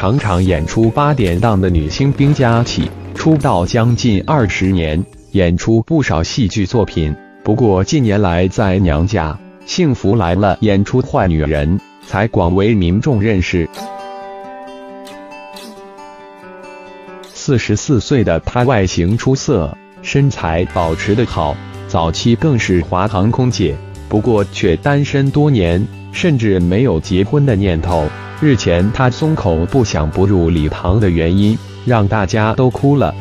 常常演出八点档的女星冰佳琪，出道将近二十年，演出不少戏剧作品。不过近年来在《娘家》《幸福来了》演出坏女人，才广为民众认识。四十四岁的她外形出色，身材保持得好，早期更是华航空姐，不过却单身多年，甚至没有结婚的念头。日前，他松口不想步入礼堂的原因，让大家都哭了。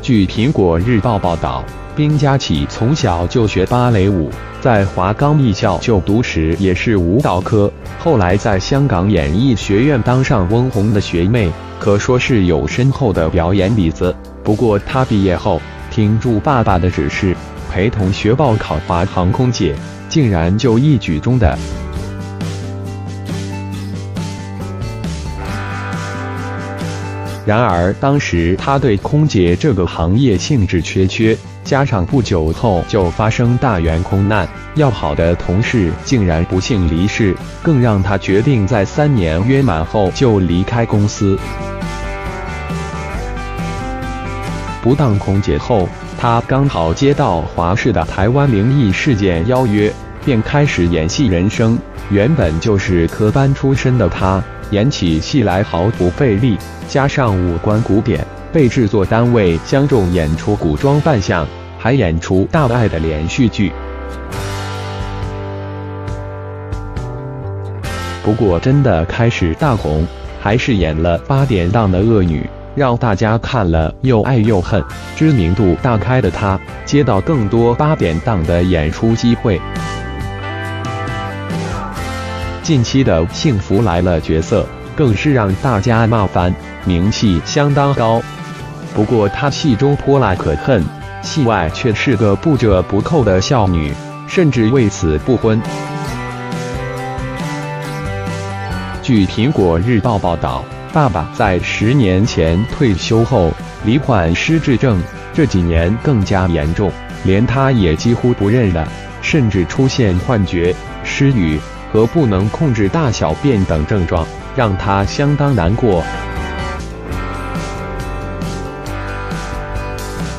据苹果日报报道，冰佳琪从小就学芭蕾舞，在华冈艺校就读时也是舞蹈科，后来在香港演艺学院当上翁虹的学妹，可说是有深厚的表演底子。不过，她毕业后听住爸爸的指示，陪同学报考华航空姐。竟然就一举中的。然而当时他对空姐这个行业兴致缺缺，加上不久后就发生大员空难，要好的同事竟然不幸离世，更让他决定在三年约满后就离开公司。不当空姐后。他刚好接到华视的台湾灵异事件邀约，便开始演戏人生。原本就是科班出身的他，演起戏来毫不费力，加上五官古典，被制作单位相中，演出古装扮相，还演出大爱的连续剧。不过，真的开始大红，还是演了八点档的恶女。让大家看了又爱又恨，知名度大开的他，接到更多八点档的演出机会。近期的《幸福来了》角色更是让大家骂翻，名气相当高。不过她戏中泼辣可恨，戏外却是个不折不扣的孝女，甚至为此不婚。据苹果日报报道。爸爸在十年前退休后罹患失智症，这几年更加严重，连他也几乎不认了，甚至出现幻觉、失语和不能控制大小便等症状，让他相当难过。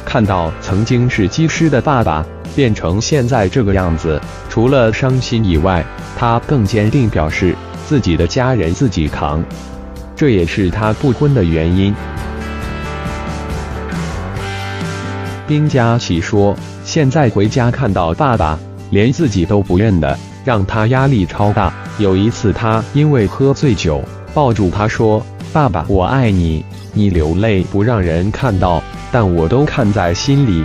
看到曾经是机师的爸爸变成现在这个样子，除了伤心以外，他更坚定表示自己的家人自己扛。这也是他不婚的原因。丁佳琪说：“现在回家看到爸爸，连自己都不认得，让他压力超大。有一次，他因为喝醉酒，抱住他说：‘爸爸，我爱你。’你流泪不让人看到，但我都看在心里。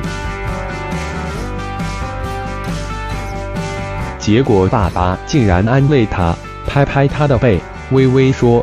结果爸爸竟然安慰他，拍拍他的背，微微说。”